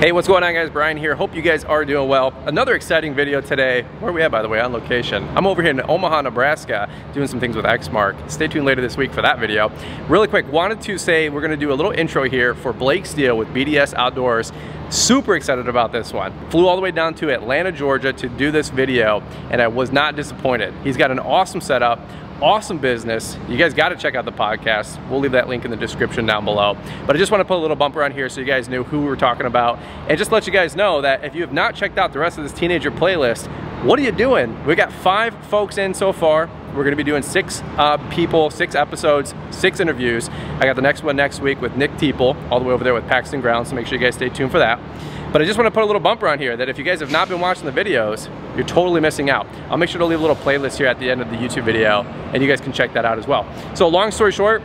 Hey, what's going on guys? Brian here. Hope you guys are doing well. Another exciting video today. Where are we at by the way, on location? I'm over here in Omaha, Nebraska, doing some things with Exmark. Stay tuned later this week for that video. Really quick, wanted to say we're gonna do a little intro here for Blake's deal with BDS Outdoors. Super excited about this one. Flew all the way down to Atlanta, Georgia to do this video, and I was not disappointed. He's got an awesome setup, awesome business. You guys got to check out the podcast. We'll leave that link in the description down below. But I just want to put a little bumper on here so you guys knew who we were talking about and just let you guys know that if you have not checked out the rest of this teenager playlist, what are you doing? We got five folks in so far. We're gonna be doing six uh, people, six episodes, six interviews. I got the next one next week with Nick Teeple, all the way over there with Paxton Grounds, so make sure you guys stay tuned for that. But I just want to put a little bumper on here that if you guys have not been watching the videos, you're totally missing out. I'll make sure to leave a little playlist here at the end of the YouTube video and you guys can check that out as well. So long story short,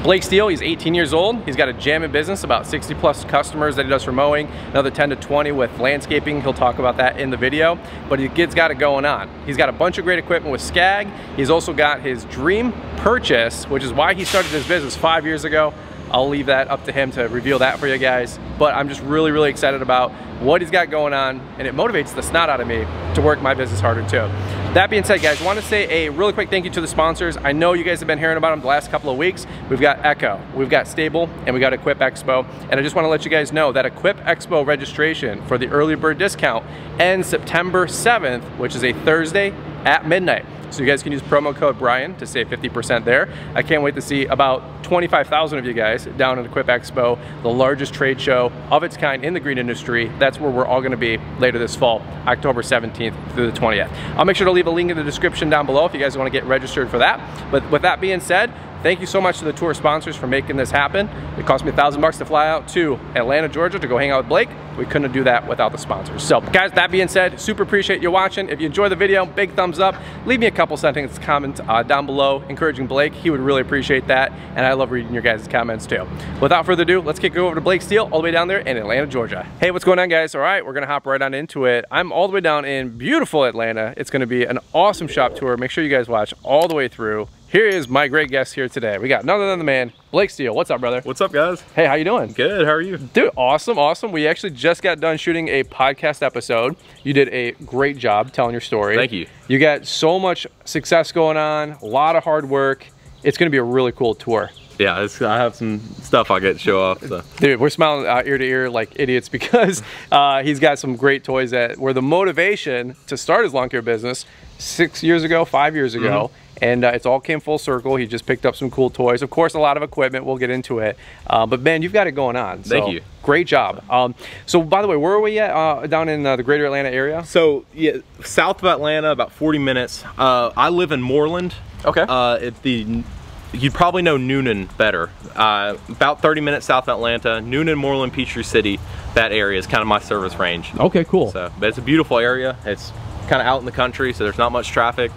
Blake Stiehl, he's 18 years old. He's got a jamming business, about 60 plus customers that he does for mowing, another 10 to 20 with landscaping. He'll talk about that in the video, but he has got it going on. He's got a bunch of great equipment with Skag. He's also got his dream purchase, which is why he started his business five years ago. I'll leave that up to him to reveal that for you guys. But I'm just really, really excited about what he's got going on and it motivates the snot out of me to work my business harder too. That being said, guys, I want to say a really quick thank you to the sponsors. I know you guys have been hearing about them the last couple of weeks. We've got Echo, we've got STA-BIL, and we got Equip Expo. And I just want to let you guys know that Equip Expo registration for the early bird discount ends September 7th, which is a Thursday at midnight. So you guys can use promo code Brian to save 50% there. I can't wait to see about 25,000 of you guys down at Equip Expo, the largest trade show of its kind in the green industry. That's where we're all gonna be later this fall, October 17th through the 20th. I'll make sure to leave a link in the description down below if you guys wanna get registered for that. But with that being said, Thank you so much to the tour sponsors for making this happen. It cost me a thousand bucks to fly out to Atlanta, Georgia to go hang out with Blake. We couldn't do that without the sponsors. So guys, that being said, super appreciate you watching. If you enjoy the video, big thumbs up. Leave me a couple sentences comments uh, down below encouraging Blake. He would really appreciate that. And I love reading your guys' comments too. Without further ado, let's kick it over to Blake Stiehl all the way down there in Atlanta, Georgia. Hey, what's going on guys? All right, we're gonna hop right on into it. I'm all the way down in beautiful Atlanta. It's gonna be an awesome shop tour. Make sure you guys watch all the way through. Here is my great guest here today. We got none other than the man, Blake Stiehl. What's up, brother? What's up, guys? Hey, how you doing? Good, how are you? Dude, awesome, awesome. We actually just got done shooting a podcast episode. You did a great job telling your story. Thank you. You got so much success going on, a lot of hard work. It's gonna be a really cool tour. Yeah, I have some stuff I get to show off. So. Dude, we're smiling uh, ear to ear like idiots because uh, he's got some great toys that were the motivation to start his lawn care business six years ago, five years ago. Mm -hmm and uh, it's all came full circle. He just picked up some cool toys. Of course, a lot of equipment. We'll get into it. Uh, but man, you've got it going on. So Thank you. Great job. Um, so by the way, where are we at uh, down in uh, the greater Atlanta area? So yeah, south of Atlanta, about 40 minutes. Uh, I live in Moreland. Okay. Uh, at the you'd probably know Newnan better. Uh, about 30 minutes south of Atlanta, Newnan, Moreland, Peachtree City, that area is kind of my service range. Okay, cool. So, but it's a beautiful area. It's kind of out in the country, so there's not much traffic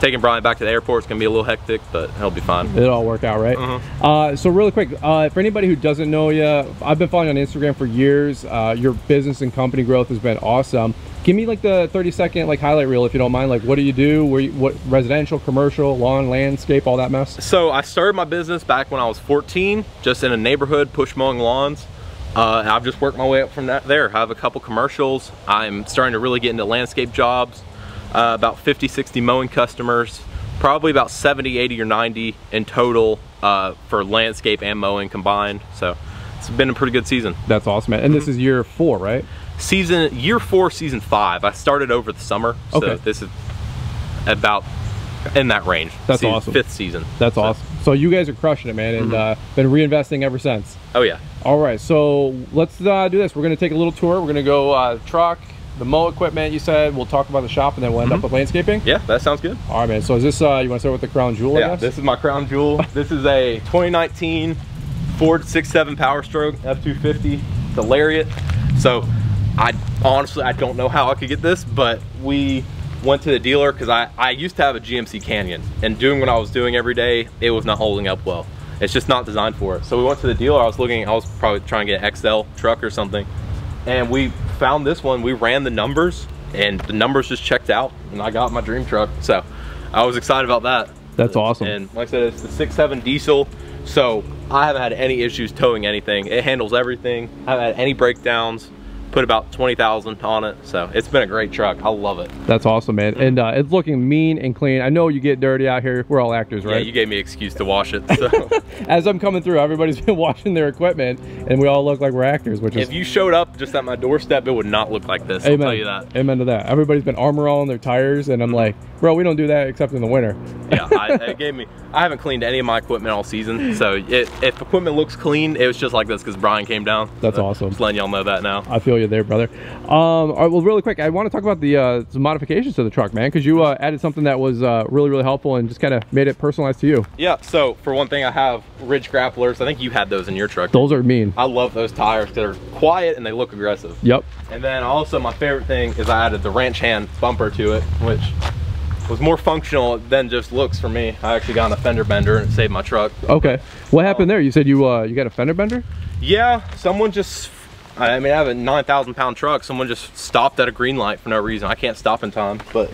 taking Brian back to the airport is gonna be a little hectic, but he'll be fine. It'll all work out, right? Uh -huh. uh, so really quick, uh, for anybody who doesn't know you, I've been following you on Instagram for years. Uh, your business and company growth has been awesome. Give me like the 30 second like highlight reel if you don't mind. Like what do you do? Where you, what residential, commercial, lawn, landscape, all that mess? So I started my business back when I was 14, just in a neighborhood, push mowing lawns. Uh, I've just worked my way up from that there. I have a couple commercials. I'm starting to really get into landscape jobs. Uh, about 50, 60 mowing customers probably about 70, 80 or 90 in total uh, for landscape and mowing combined. So it's been a pretty good season. That's awesome, man. And this is year four, right? Season, year four, season five. I started over the summer. So okay. this is about in that range. That's season, awesome. Fifth season. That's so. awesome. So you guys are crushing it, man, and mm -hmm. uh, been reinvesting ever since. Oh yeah. All right, so let's uh, do this. We're gonna take a little tour. We're gonna go uh, truck, the mow equipment you said we'll talk about the shop and then we'll end mm -hmm. up mm-hmm. with landscaping yeah that sounds good all right man so is this uh you want to start with the crown jewel yeah this is my crown jewel this is a 2019 ford 6.7 power stroke f250 the lariat so i honestly i don't know how i could get this but we went to the dealer because I, I used to have a GMC Canyon and doing what I was doing every day, it was not holding up well. It's just not designed for it. So we went to the dealer, I was looking, I was probably trying to get an XL truck or something and we found this one we ran the numbers and the numbers just checked out and I got my dream truck. So I was excited about that. That's awesome. And like I said it's the six seven diesel so I haven't had any issues towing anything. It handles everything. I haven't had any breakdowns put about 20,000 on it. So it's been a great truck. I love it. That's awesome, man. And uh, it's looking mean and clean. I know you get dirty out here. We're all actors, right? Yeah, you gave me excuse to wash it. So. As I'm coming through, everybody's been washing their equipment and we all look like we're actors, which is... If you showed up just at my doorstep, it would not look like this, Amen. I'll tell you that. Amen to that. Everybody's been armor on their tires and I'm like, bro, we don't do that except in the winter. yeah, I, it gave me, I haven't cleaned any of my equipment all season. So it, if equipment looks clean, it was just like this because Brian came down. That's so awesome. Just letting y'all know that now. I feel you there, brother. Um, all right, well, really quick, I want to talk about the uh, some modifications to the truck, man, because you uh, added something that was uh, really, really helpful and just kind of made it personalized to you. Yeah, so for one thing, I have ridge grapplers. I think you had those in your truck. Those are mean. I love those tires. They're quiet and they look aggressive. Yep. And then also my favorite thing is I added the ranch hand bumper to it, which was more functional than just looks for me. I actually got a fender bender and it saved my truck. Okay. What happened there? You said you uh, you got a fender bender? Yeah, someone just, I mean, I have a 9,000 pound truck. Someone just stopped at a green light for no reason. I can't stop in time, but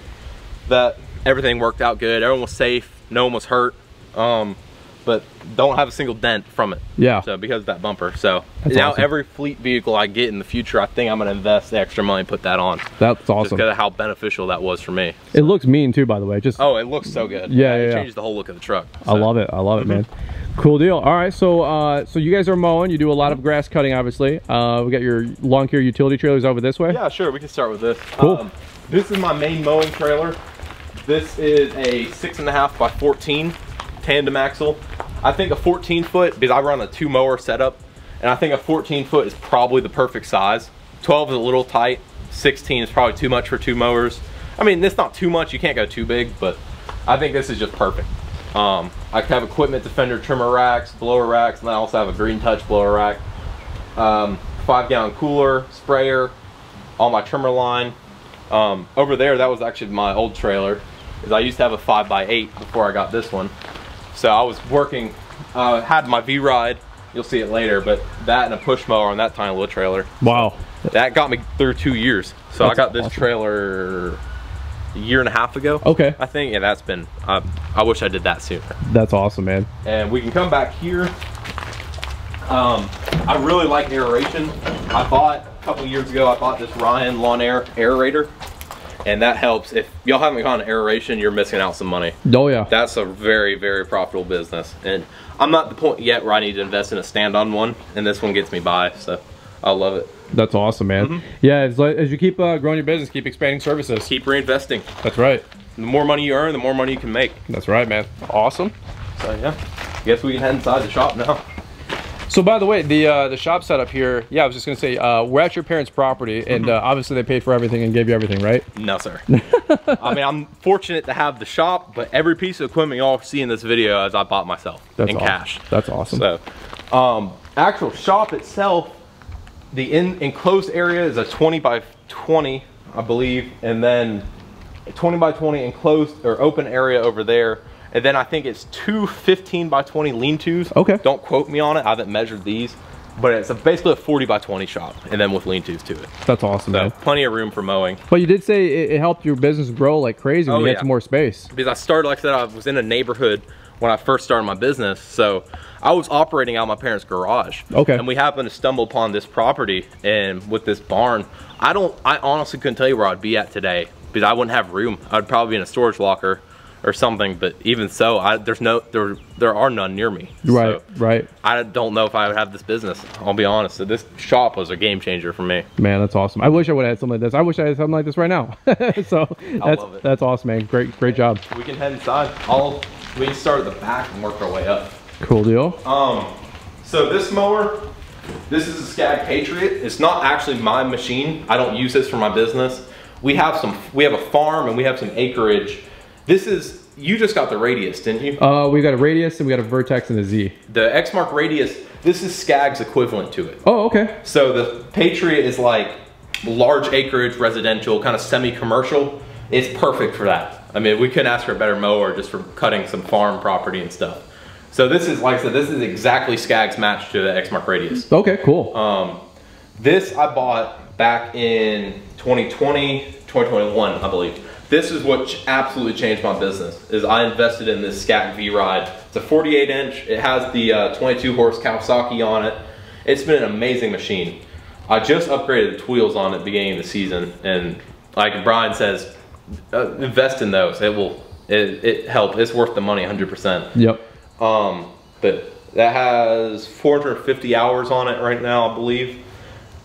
that everything worked out good. Everyone was safe. No one was hurt. Um, but don't have a single dent from it. Yeah. So because of that bumper. So That's now awesome. every fleet vehicle I get in the future, I think I'm gonna invest the extra money and put that on. That's Just awesome. because of how beneficial that was for me. It looks mean too, by the way. Just Oh, it looks so good. Yeah, it yeah, yeah. changed the whole look of the truck. I love it. I love it, man. Cool deal. All right, so uh, so you guys are mowing. You do a lot of grass cutting, obviously. Uh, we got your lawn care utility trailers over this way. Yeah, sure. We can start with this. Cool. this is my main mowing trailer. This is a six and a half by 14 tandem axle. I think a 14 foot, because I run a two mower setup, and I think a 14 foot is probably the perfect size. 12 is a little tight. 16 is probably too much for two mowers. I mean, it's not too much. You can't go too big, but I think this is just perfect. Um, I have equipment defender trimmer racks, blower racks, and I also have a green touch blower rack. Um, five gallon cooler, sprayer, all my trimmer line. Um, over there, that was actually my old trailer. Is I used to have a five by eight before I got this one. So I was working, uh, had my V-Ride, you'll see it later, but that and a push mower on that tiny little trailer. Wow. That got me through two years. So I got this awesome. trailer a year and a half ago. Okay. I think, yeah, that's been, um, I wish I did that sooner. That's awesome, man. And we can come back here. Um, I really like aeration. I bought, a couple years ago, I bought this Ryan Lawnaire aerator. And that helps. If y'all haven't gone aeration, you're missing out some money. Oh yeah. That's a very, very profitable business. And I'm not at the point yet where I need to invest in a stand-on one. And this one gets me by, so I love it. That's awesome, man. Mm-hmm. Yeah, as, as you keep uh, growing your business, keep expanding services. Keep reinvesting. That's right. The more money you earn, the more money you can make. That's right, man. Awesome. So yeah, guess we can head inside the shop now. So by the way, the uh, the shop setup here, yeah, I was just gonna say, uh, we're at your parents' property, and Mm-hmm. uh, obviously they paid for everything and gave you everything, right? No, sir. I mean, I'm fortunate to have the shop, but every piece of equipment y'all see in this video is I bought myself That's in awesome. cash. That's awesome. So, um, actual shop itself, the in, enclosed area is a 20 by 20, I believe, and then 20 by 20 enclosed or open area over there. And then I think it's two 15 by 20 lean-tos. Okay. Don't quote me on it. I haven't measured these, but it's a, basically a 40 by 20 shop, and then with lean-tos to it. That's awesome, So man. plenty of room for mowing. But you did say it, it helped your business grow like crazy when Oh, you had some more space. because I started, like I said, I was in a neighborhood when I first started my business. So I was operating out of my parents' garage. Okay. And we happened to stumble upon this property and with this barn. I don't, I honestly couldn't tell you where I'd be at today because I wouldn't have room. I'd probably be in a storage locker or something. But even so, I, there's no, there, there are none near me. Right, So right. I don't know if I would have this business. I'll be honest. So this shop was a game changer for me. Man, that's awesome. I wish I would have had something like this. I wish I had something like this right now. so that's love it. that's awesome, man. Great, great job. We can head inside. I'll, we can start at the back and work our way up. Cool deal. Um, so this mower, this is a Skag Patriot. It's not actually my machine. I don't use this for my business. We have some, we have a farm and we have some acreage. This is, you just got the Radius, didn't you? Uh, we got a radius and we got a vertex and a Z. The Exmark Radius, this is Skag's equivalent to it. Oh, okay. So the Patriot is like large acreage, residential, kind of semi-commercial. It's perfect for that. I mean, we couldn't ask for a better mower just for cutting some farm property and stuff. So this is, like I said, this is exactly Skag's match to the Exmark Radius. Okay, cool. Um, this I bought back in 2020, 2021, I believe. This is what absolutely changed my business. Is I invested in this Skag V Ride. It's a 48 inch. It has the uh, 22 horse Kawasaki on it. It's been an amazing machine. I just upgraded the wheels on it at the beginning of the season, and like Brian says, uh, invest in those. It will it, it help. It's worth the money, 100%. Yep. Um, but that has 450 hours on it right now, I believe.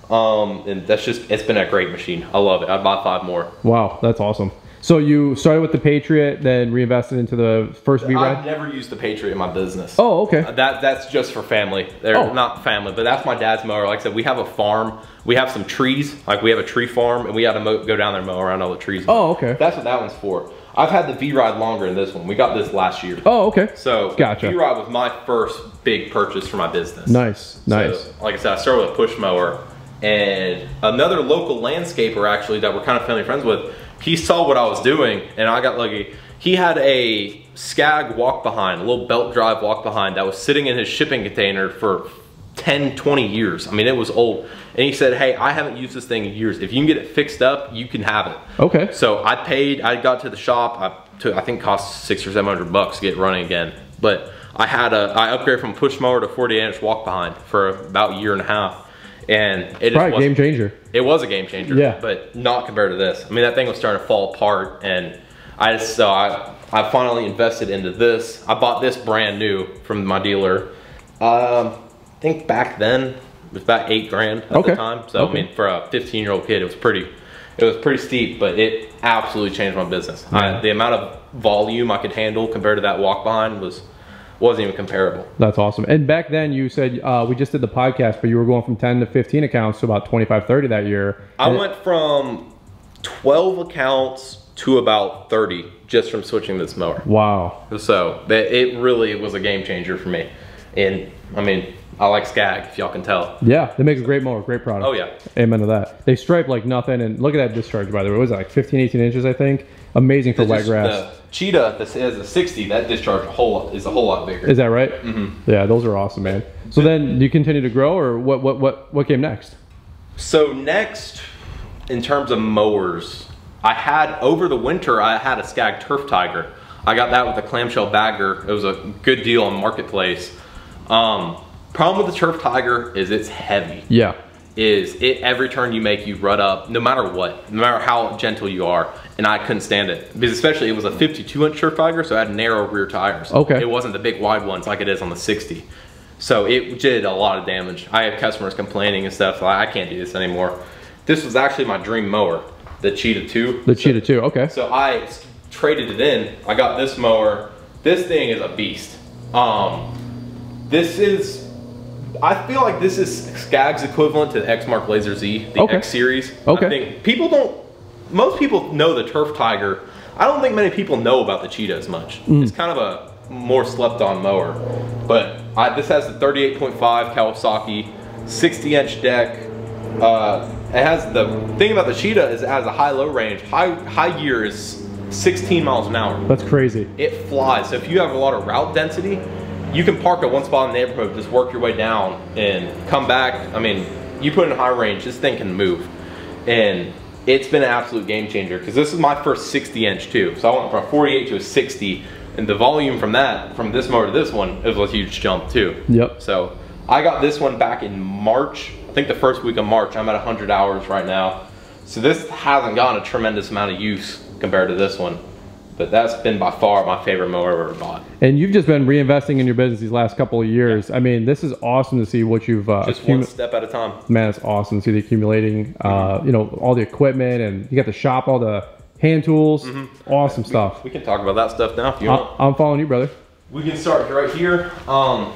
Um, and that's just it's been a great machine. I love it. I'd buy five more. Wow, that's awesome. So you started with the Patriot, then reinvested into the first V I've ride. never used the Patriot in my business. Oh, okay. Uh, that that's just for family. They're Oh. not family, but that's my dad's mower. Like I said, we have a farm. We have some trees. Like we have a tree farm, and we got to go down there and mow around all the trees. Oh, okay. That's what that one's for. I've had the V Ride longer than this one. We got this last year. Oh, okay. So Gotcha. V Ride was my first big purchase for my business. Nice, nice. So, like I said, I started with a push mower, and another local landscaper actually that we're kind of family friends with. He saw what I was doing, and I got lucky. He had a Skag walk behind, a little belt drive walk behind that was sitting in his shipping container for 10, 20 years. I mean, it was old. And he said, Hey, I haven't used this thing in years. If you can get it fixed up, you can have it. Okay. So I paid, I got to the shop, I, took, I think it cost six or 700 bucks to get running again. But I had a, I upgraded from push mower to 48 inch walk behind for about a year and a half. And it wasn't- game changer. it was a game changer. Yeah. But not compared to this. I mean, that thing was starting to fall apart, and I just so I I finally invested into this. I bought this brand new from my dealer. Um, I think back then it was about eight grand at Okay. the time. So Okay. I mean, for a 15 year old kid, it was pretty. It was pretty steep, but it absolutely changed my business. Yeah. I, the amount of volume I could handle compared to that walk behind was wasn't even comparable. That's awesome. And back then you said uh, we just did the podcast, but you were going from 10 to 15 accounts to about 25, 30 that year. I And- went from 12 accounts to about 30 just from switching this mower. Wow. So that it really was a game changer for me. And I mean, I like Skag, if y'all can tell. Yeah, they make a great mower, great product. Oh yeah. Amen to that. They stripe like nothing, and look at that discharge, by the way. What was it, like 15, 18 inches, I think? Amazing for The wet grass. The Cheetah that has a 60, that discharge a whole lot, is a whole lot bigger. Is that right? Mm-hmm. Yeah, those are awesome, man. So then you continue to grow, or what? What? What? What came next? So next, in terms of mowers, I had over the winter I had a Skag Turf Tiger. I got that with a clamshell bagger. It was a good deal on marketplace. Um, problem with the Turf Tiger is it's heavy. Yeah. Is it every turn you make you rut up, no matter what, no matter how gentle you are, and I couldn't stand it because especially it was a 52 inch Turf Tiger, so i had narrow rear tires. Okay. It wasn't the big wide ones like it is on the 60. So it did a lot of damage. I had customers complaining and stuff, like, I can't do this anymore. This was actually my dream mower, the Cheetah 2. The Cheetah 2 Okay. So i traded it in. I got this mower. This thing is a beast. Um, this is, I feel like this is Skag's equivalent to the Exmark Laser Z, the Okay. X series. Okay. I think people don't, most people know the Turf Tiger. I don't think many people know about the Cheetah as much. Mm. It's kind of a more slept on mower. But I, this has the 38.5 Kawasaki, 60 inch deck. Uh, it has the thing about the Cheetah is it has a high low range. High high gear is 16 miles an hour. That's crazy. It flies. So if you have a lot of route density, you can park at one spot in the neighborhood, just work your way down and come back. I mean, you put in high range, this thing can move. And it's been an absolute game changer because this is my first 60 inch too. So I went from a 48 to a 60 and the volume from that, from this motor to this one, is a huge jump too. Yep. So I got this one back in March. I think the first week of March. I'm at 100 hours right now. So this hasn't gotten a tremendous amount of use compared to this one. But that's been by far my favorite mower I've ever bought. And you've just been reinvesting in your business these last couple of years. I mean, this is awesome to see what you've uh, Just one step at a time. man, it's awesome to see the accumulating, uh, you know, all the equipment and you got the shop, all the hand tools, awesome stuff. We can talk about that stuff now if you I- want. I'm following you, brother. We can start right here. Um,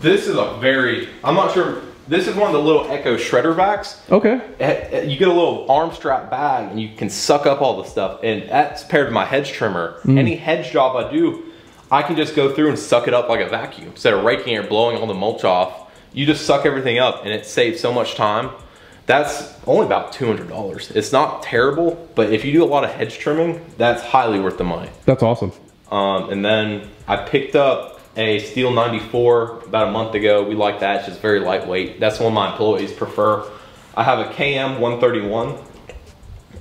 this is a very, I'm not sure, this is one of the little Echo shredder vacs. Okay. Eh, eh, you get a little arm strap bag and you can suck up all the stuff and that's paired with my hedge trimmer any hedge job i do i can just go through and suck it up like a vacuum instead of raking or blowing all the mulch off you just suck everything up and it saves so much time that's only about $200 it's not terrible but if you do a lot of hedge trimming that's highly worth the money That's awesome. um, and then I picked up a Stihl 94 about a month ago. We like that. It's just very lightweight. That's one my employees prefer. I have a KM 131.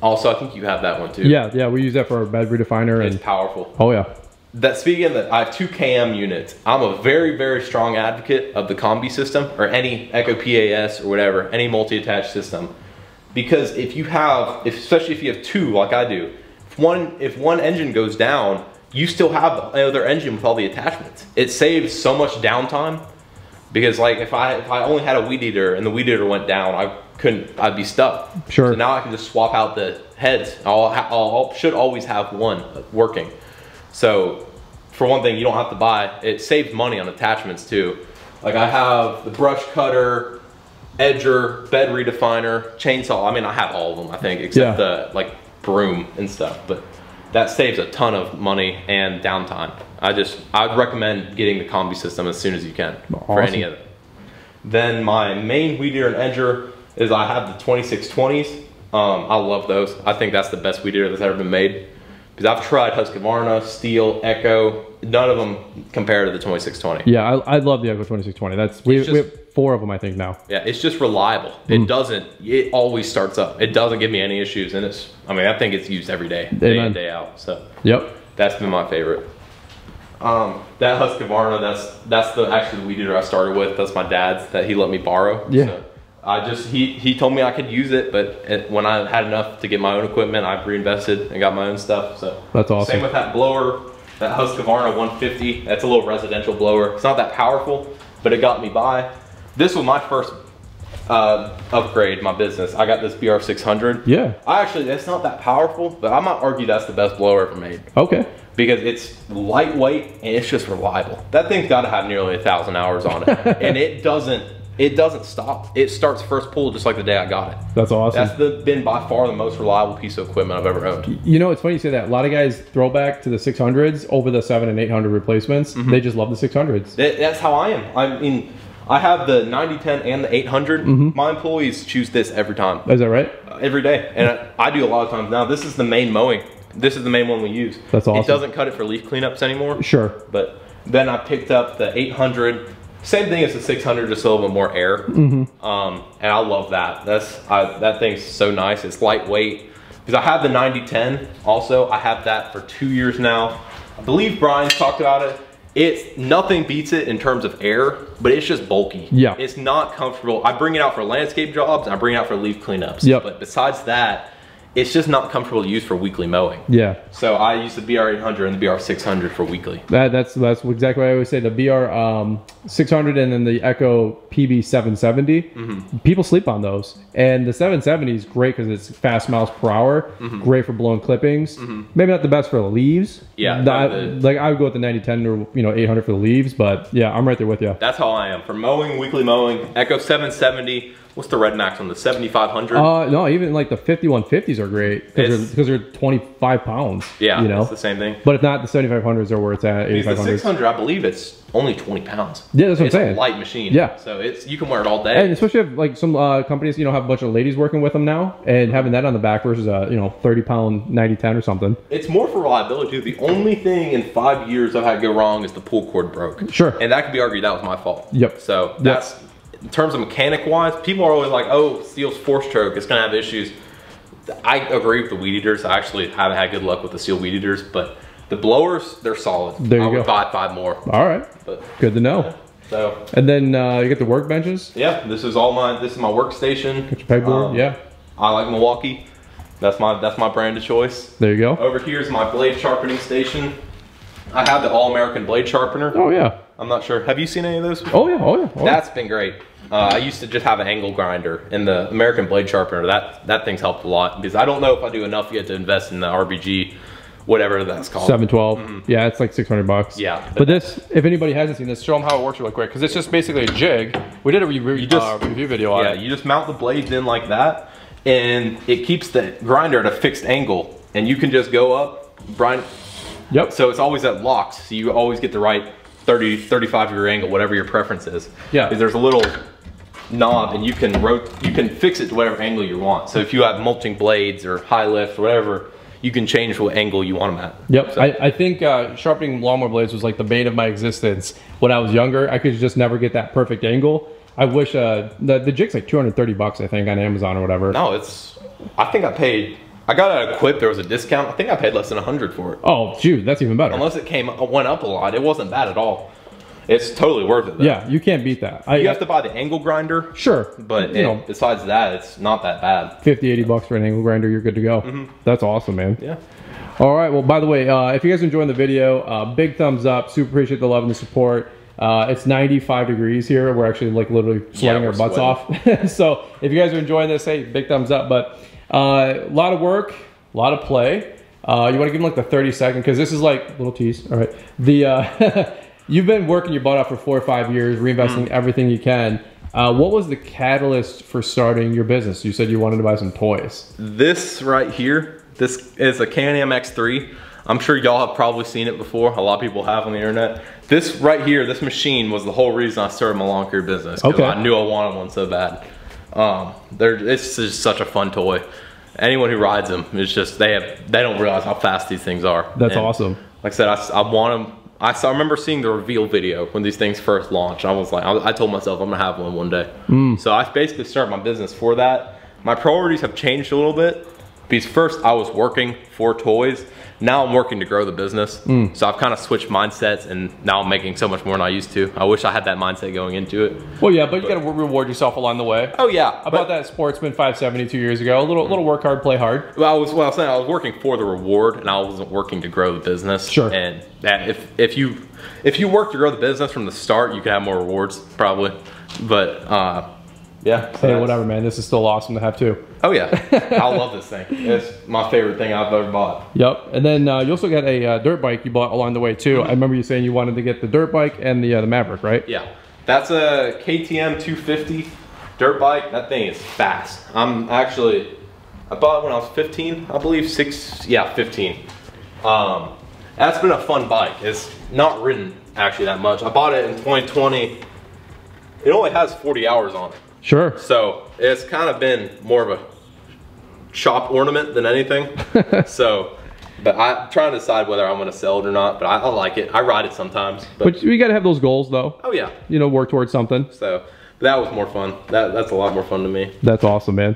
Also, I think you have that one too. Yeah, yeah, we use that for our bed redefiner It's and powerful. oh yeah. that speaking of that, I have two KM units. I'm a very, very strong advocate of the combi system or any Echo PAS or whatever, any multi-attached system. Because if you have, if, especially if you have two like I do, if one, if one engine goes down, you still have the other engine with all the attachments. It saves so much downtime because like if I if I only had a weed eater and the weed eater went down, I couldn't. I'd be stuck. Sure. So now I can just swap out the heads. I'll, ha- I'll should always have one working. So for one thing, you don't have to buy. It saves money on attachments too. Like I have the brush cutter, edger, bed redefiner, chainsaw. I mean, I have all of them. I think except Yeah. the like broom and stuff, but. That saves a ton of money and downtime. I just, I'd recommend getting the combi system as soon as you can for any of it. Then my main weed eater and edger is I have the 2620s. Um, I love those. I think that's the best weed eater that's ever been made. Because I've tried Husqvarna, Stihl, Echo. None of them compare to the 2620. Yeah, I, I love the Echo 2620. That's we, It's we have four of them, I think now. Yeah, it's just reliable. It doesn't, it always starts up. It doesn't give me any issues. And it's, I mean, I think it's used every day, day Amen. in, day out. So Yep. that's been my favorite. Um, that Husqvarna, that's that's the actually the weed eater I started with. That's my dad's that he let me borrow. Yeah. So I just he he told me I could use it, but it, when I had enough to get my own equipment, I reinvested and got my own stuff. So That's awesome. Same with that blower, that Husqvarna 150. That's a little residential blower. It's not that powerful, but it got me by. This was my first uh, upgrade my business. I got this BR600. Yeah. I actually, that's not that powerful, but I might argue that's the best blower ever made Okay. because it's lightweight and it's just reliable. That thing's got to have nearly a thousand hours on it, and it doesn't. It doesn't stop. It starts first pull just like the day I got it. That's awesome. That's the, been by far the most reliable piece of equipment I've ever owned. You know, it's funny you say that. A lot of guys throw back to the 600s over the 7 and 800 replacements. Mm-hmm. They just love the 600s. That, that's how I am. I mean, I have the 9010 and the 800. Mm-hmm. My employees choose this every time, Is that right? every day, and I, I do a lot of times now. This is the main mowing. This is the main one we use. That's awesome. It doesn't cut it for leaf cleanups anymore. Sure. But then I picked up the 800. Same thing as the 600, just a little bit more air. Mm-hmm. Um, and I love that. That's I, that thing's so nice. It's lightweight. Because I have the 9010 also. I have that for two years now. I believe Brian's talked about it. It's nothing beats it in terms of air, but it's just bulky. Yeah. It's not comfortable. I bring it out for landscape jobs. I bring it out for leaf cleanups. Yep. But besides that, it's just not comfortable to use for weekly mowing. Yeah. So I use the BR800 and the BR600 for weekly. That, that's that's exactly what I always say. The BR um, 600 and then the Echo PB 770. Mm-hmm. People sleep on those, and the 770 is great because it's fast miles per hour. Mm-hmm. Great for blowing clippings. Maybe not the best for the leaves. Yeah, The- the- like I would go with the 9010 or you know 800 for the leaves, but yeah, I'm right there with you. That's how I am. For mowing, weekly mowing, Echo 770. What's the Red Max on the 7500? Uh, no, even like the 5150s are great because they're, they're 25 pounds. yeah, you know. it's the same thing. But if not, the 7500s are where it's at. Because the 600, I believe it's only 20 pounds. Yeah, that's what I'm it's saying. a light machine. Yeah. So it's you can wear it all day. And especially if like some uh, companies, you know, have a bunch of ladies working with them now, and having that on the back versus a you know 30 pound 9010 or something. It's more for reliability. The only thing in five years I've had go wrong is the pull cord broke. Sure. And that could be argued that was my fault. Yep. So that's in terms of mechanic wise, people are always like, oh, Stihl's four stroke, it's gonna have issues. I agree with the weed eaters. I actually haven't had good luck with the Steel weed eaters, but the blowers, they're solid. There you I would go. buy five more. All right, But good to know. so And then uh, you get the workbenches, yeah, this is all my this is my workstation. get your pegboard. Um, yeah, I like Milwaukee. That's my that's my brand of choice. there you go. Over here is my blade sharpening station. I have the All American blade sharpener. Oh yeah. I'm not sure. Have you seen any of those? Oh yeah. Oh yeah. Oh, yeah. That's been great. Uh, I used to just have an angle grinder and the American blade sharpener. That that thing's helped a lot because I don't know if I do enough yet to invest in the RBG, whatever that's called. 712. Yeah, it's like 600 bucks. Mm-hmm. Yeah. But this, if anybody hasn't seen this, show them how it works really quick because it's just basically a jig. We did a re- just- uh, review video on Yeah, it. Yeah, you just mount the blades in like that, and it keeps the grinder at a fixed angle, and you can just go up, Brian. Yep. So it's always at locks, so you always get the right 30, 35 degree angle, whatever your preference is. Yeah. There's a little knob, and you can rot- you can fix it to whatever angle you want. So if you have mulching blades or high lift, whatever, you can change what angle you want them at. Yep. So- I, I think uh, sharpening lawnmower blades was like the bane of my existence when I was younger. I could just never get that perfect angle. I wish uh, the the jig's like 230 bucks I think on Amazon or whatever. No, it's. I think I paid. I got it equipped. There was a discount. I think I paid less than a hundred for it. Oh, shoot, that's even better. Unless it came went up a lot, it wasn't bad at all. It's totally worth it. Though. yeah, you can't beat that. I, You have to buy the angle grinder, sure, but you it- know, besides that, it's not that bad. 50, 80 bucks for an angle grinder, you're good to go. That's awesome, man. Yeah. All right. Well, by the way, uh, if you guys are enjoying the video, uh, big thumbs up. Super appreciate the love and the support. Uh, it's 95 degrees here. We're actually like literally sweating we're our butts off. so if you guys are enjoying this, hey, big thumbs up. But uh, a lot of work, a lot of play. Uh, you want to give them like the 30 second because this is like little tease. All right. The uh, you've been working your butt off for four or five years, reinvesting everything you can. Uh, what was the catalyst for starting your business? You said you wanted to buy some toys. This right here, this is a Can-Am X3. I'm sure y'all have probably seen it before. A lot of people have on the internet. This right here, this machine was the whole reason I started my lawn care business. Okay. I knew I wanted one so bad. Um, they're, it's just such a fun toy. Anyone who rides them, it's just, they have, they don't realize how fast these things are. That's And awesome. Like I said, I want them. I, saw, I remember seeing the reveal video when these things first launched. I was like, I, I told myself I'm gonna have one one day. So I basically started my business for that. My priorities have changed a little bit because first I was working for toys. Now I'm working to grow the business. So I've kind of switched mindsets and now I'm making so much more than I used to. I wish I had that mindset going into it. Well, yeah, but you got to reward yourself along the way. Oh yeah, How about that Sportsman 570 two years ago? A little, little work hard, play hard. Well, I was well, I was saying I was working for the reward, and I wasn't working to grow the business. Sure. And that if if you if you work to grow the business from the start, you can have more rewards probably. But uh, yeah. so Hey, whatever, man. This is still awesome to have too. Oh yeah, I love this thing. It's my favorite thing I've ever bought. Yep. And then uh, you also got a uh, dirt bike you bought along the way too. I remember you saying you wanted to get the dirt bike and the uh, the Maverick, right? Yeah, that's a KTM 250 dirt bike. That thing is fast. I'm actually, I bought it when I was 15, I believe six, yeah, 15. Um, that's been a fun bike. It's not ridden actually that much. I bought it in 2020. It only has 40 hours on it. Sure. So it's kind of been more of a shop ornament than anything. so, but I'm trying to decide whether I'm going to sell it or not. But I, I like it. I ride it sometimes. But, But we got to have those goals though. oh yeah. You know, work towards something. So that was more fun. That that's a lot more fun to me. That's awesome, man.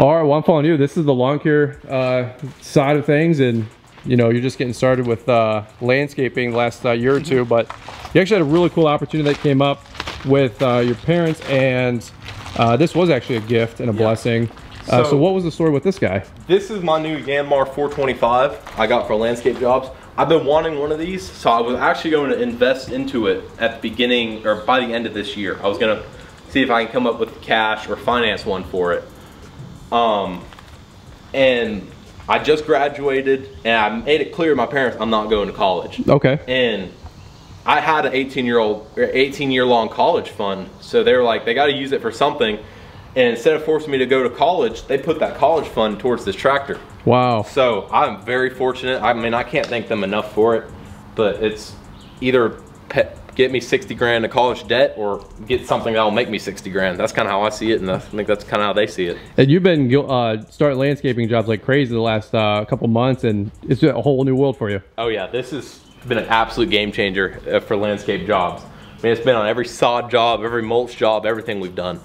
All right, well, I'm following you. This is the lawn care uh, side of things, and you know, you're just getting started with uh, landscaping last uh, year or two, but you actually had a really cool opportunity that came up with uh, your parents, and uh, this was actually a gift and a blessing. Uh, so, So- what was the story with this guy? This is my new Yanmar 425 I got for landscape jobs. I've been wanting one of these, so I was actually going to invest into it at the beginning or by the end of this year. I was gonna see if I can come up with cash or finance one for it. Um, and I just graduated and I made it clear to my parents I'm not going to college. Okay. and I had an 18 year old, 18 year long college fund. So they were like, they got to use it for something. And instead of forcing me to go to college, they put that college fund towards this tractor. Wow. So I'm very fortunate. I mean, I can't thank them enough for it, but it's either pe- get me 60 grand in college debt or get something that'll make me 60 grand. That's kind of how I see it. And I think that's kind of how they see it. And you've been uh, starting landscaping jobs like crazy the last uh, couple months, and it's a whole new world for you. Oh yeah, this has been an absolute game changer uh, for landscape jobs. I mean, it's been on every sod job, every mulch job, everything we've done.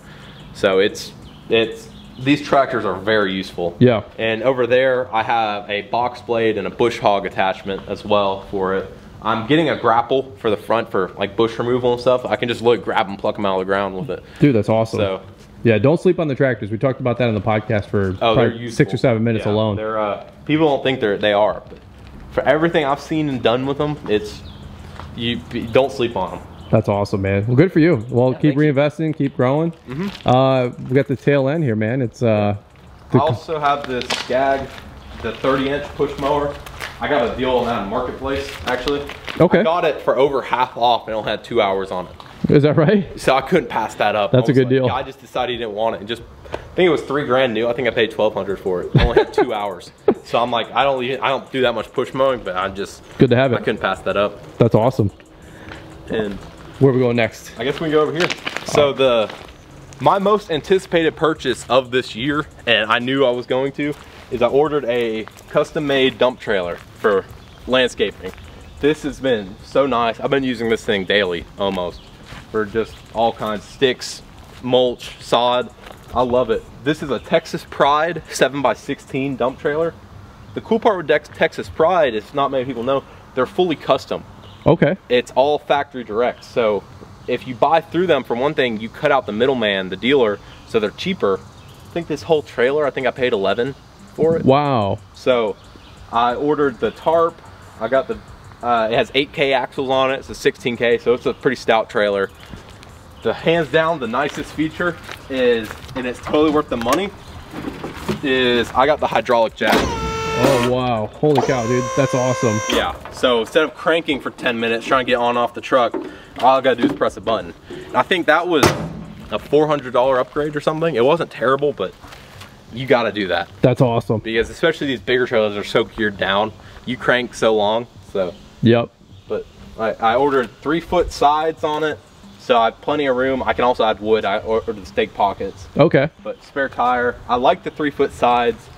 So it's it's these tractors are very useful. Yeah. And over there, I have a box blade and a bush hog attachment as well for it. I'm getting a grapple for the front for like bush removal and stuff. I can just look, grab them, pluck them out of the ground with it. Dude, that's awesome. So, Yeah, don't sleep on the tractors. We talked about that on the podcast for oh, they're probably useful. six or seven minutes Yeah, alone. They're uh, people don't think they're they are, but for everything I've seen and done with them, it's you, you don't sleep on them. That's awesome, man. Well, good for you. Well, keep thank you. reinvesting, keep growing. Uh, we got the tail end here, man. It's uh, I also have this Gag, the 30 inch push mower. I got a deal on that in Marketplace, actually. Okay. I got it for over half off and it only had two hours on it. Is that right? So I couldn't pass that up. That's a good like, deal. I just decided he didn't want it and just, I think it was three grand new. I think I paid 1200 for it. I only had two hours. So I'm like, I don't, even- I don't do that much push mowing, but I just, Good to have it. I couldn't pass that up. That's awesome. And Where are we going next? I guess we can go over here. So the my most anticipated purchase of this year, and I knew I was going to, is I ordered a custom-made dump trailer for landscaping. This has been so nice. I've been using this thing daily almost for just all kinds sticks, mulch, sod. I love it. This is a Texas Pride 7x16 dump trailer. The cool part with Dex Texas Pride is not many people know, they're fully custom. Okay. It's all factory direct. So if you buy through them, for one thing, you cut out the middleman, the dealer, so they're cheaper. I think this whole trailer, I think I paid 11 for it. Wow. So I ordered the tarp. I got the, uh, it has 8K axles on it. It's a 16K, so it's a pretty stout trailer. The hands down, the nicest feature is, and it's totally worth the money, is I got the hydraulic jack. Oh wow. Holy cow, dude. That's awesome. Yeah, so instead of cranking for 10 minutes trying to get on off the truck, all I gotta do is press a button. And I think that was a $400 upgrade or something. It wasn't terrible, but you gotta do that. That's awesome. Because especially these bigger trailers are so geared down, you crank so long, so. Yep. But I, I ordered three foot sides on it, so I have plenty of room. I can also add wood, I ordered the stake pockets. Okay. But spare tire, I like the three foot sides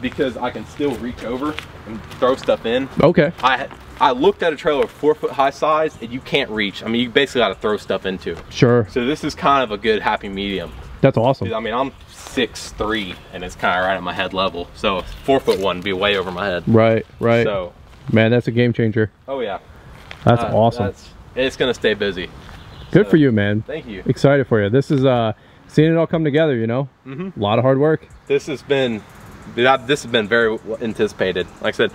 because I can still reach over and throw stuff in. Okay. I I looked at a trailer with four foot high size and you can't reach. I mean, you basically got to throw stuff into. Sure. So this is kind of a good happy medium. That's awesome. I mean, I'm six three and it's kind of right at my head level. So four foot one would be way over my head. Right, right. So, Man, that's a game changer. oh yeah. That's Uh, awesome. that's- it's gonna stay busy. Good so- for you, man. Thank you. Excited for you. This is uh seeing it all come together, you know? Mhm. A lot of hard work. This has been, this has been very anticipated. Like I said,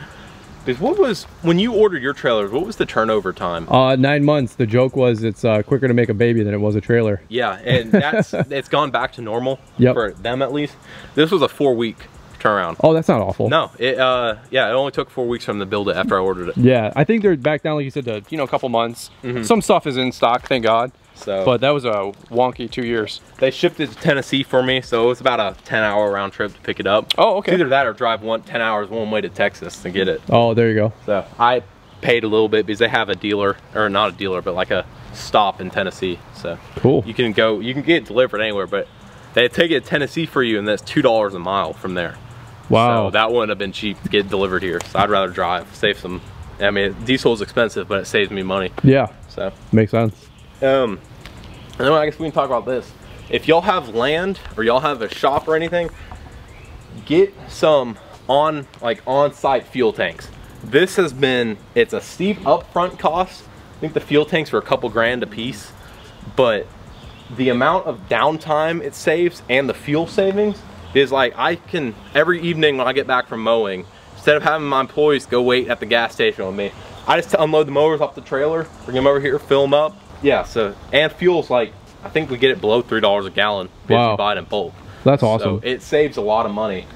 because what was when you ordered your trailers? What was the turnover time? Uh nine months. The joke was it's uh quicker to make a baby than it was a trailer. Yeah, and that's it's gone back to normal Yep. for them at least. This was a four week turnaround. Oh, that's not awful. No, it uh yeah, it only took four weeks from the build it after I ordered it. Yeah, I think they're back down, like you said, to you know a couple months. Some stuff is in stock, thank God. So But that was a wonky two years. they shipped it to Tennessee for me, so it was about a ten hour round trip to pick it up. Oh, It's okay. either that or drive one 10 hours one way to Texas to get it. Oh, there you go. So I paid a little bit because they have a dealer, or not a dealer, but like a stop in Tennessee. So Cool. you can go, you can get it delivered anywhere, but they take it to Tennessee for you, and that's two dollars a mile from there. Wow. So that wouldn't have been cheap to get delivered here. So I'd rather drive, save some. I mean, diesel is expensive, but it saves me money. yeah, So, makes sense. um, and then I guess we can talk about this. If y'all have land or y'all have a shop or anything, get some on like on-site fuel tanks. This has been it's a steep upfront cost. I think the fuel tanks were a couple grand a piece, but the amount of downtime it saves and the fuel savings is like I can every evening when I get back from mowing, instead of having my employees go wait at the gas station with me, I just unload the mowers off the trailer, bring them over here, fill them up. Yeah, so and fuel's like I think we get it below three dollars a gallon if you buy it in bulk. That's awesome. So it saves a lot of money.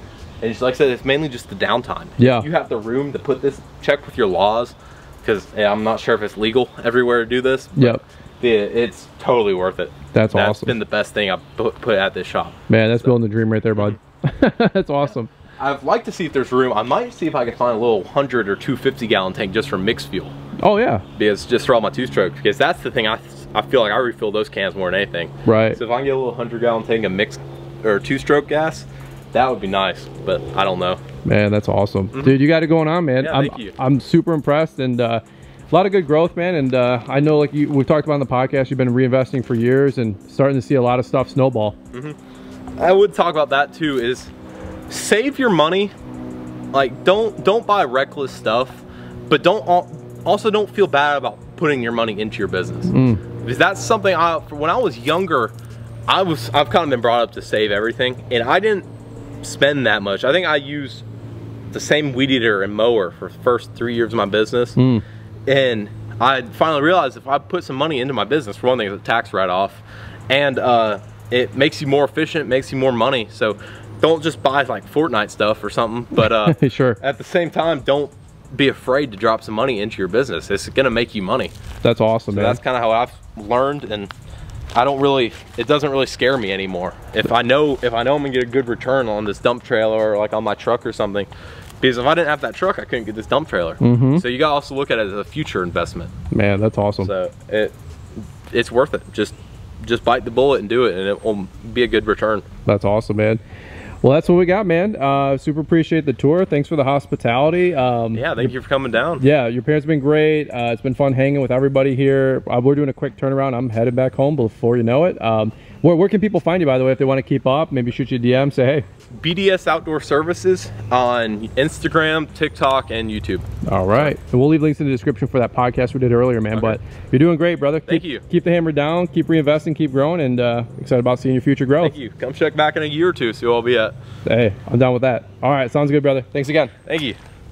And it's, like I said, it's mainly just the downtime. Yeah. If you have the room to put this, check with your laws, because yeah, I'm not sure if it's legal everywhere to do this. but Yep. The- it's totally worth it. That's That's awesome. That's been the best thing I've put, put at this shop. Man, that's building the dream right there, bud. that's awesome. I'd like to see if there's room. I might see if I can find a little 100 or 250 gallon tank just for mixed fuel. Oh yeah. Because just for all my two strokes, because that's the thing I, I feel like I refill those cans more than anything. Right. So if I can get a little 100 gallon tank of mixed or two stroke gas, that would be nice, but I don't know. Man, that's awesome. Dude, you got it going on, man. Yeah, I'm, thank you. I'm super impressed and uh, a lot of good growth, man. And uh, I know, like you, we've talked about on the podcast, you've been reinvesting for years and starting to see a lot of stuff snowball. I would talk about that too is save your money. Like don't don't buy reckless stuff, but don't also don't feel bad about putting your money into your business. Because that's something I when I was younger, I was I've kind of been brought up to save everything and I didn't spend that much. I think I used the same weed eater and mower for the first 3 years of my business. Mm. And I finally realized if I put some money into my business, for one thing, it's a tax write-off, and uh, it makes you more efficient, makes you more money. So don't just buy like Fortnite stuff or something, but uh, sure. at the same time, don't be afraid to drop some money into your business. It's gonna make you money. That's awesome, So man. that's kind of how I've learned, and I don't really, it doesn't really scare me anymore. If I know, if I know I'm gonna get a good return on this dump trailer or like on my truck or something, because if I didn't have that truck, I couldn't get this dump trailer. Mhm. So you gotta also look at it as a future investment. man, that's awesome. So it, it's worth it. Just, just bite the bullet and do it, and it will be a good return. That's awesome, man. Well, that's what we got, man. Uh, super appreciate the tour. Thanks for the hospitality. Um, Yeah, thank you for coming down. Yeah, your parents have been great. Uh, it's been fun hanging with everybody here. Uh, we're doing a quick turnaround. I'm headed back home before you know it. Um, Where, where can people find you, by the way, if they want to keep up? Maybe shoot you a DM, say, hey. BDS Outdoor Services on Instagram, TikTok, and YouTube. All right. And we'll leave links in the description for that podcast we did earlier, man. Okay. But you're doing great, brother. Thank keep, you. Keep the hammer down, keep reinvesting, keep growing, and uh, excited about seeing your future growth. Thank you. Come check back in a year or two, see where I'll be at. Hey, I'm down with that. All right, sounds good, brother. Thanks again. Thank you.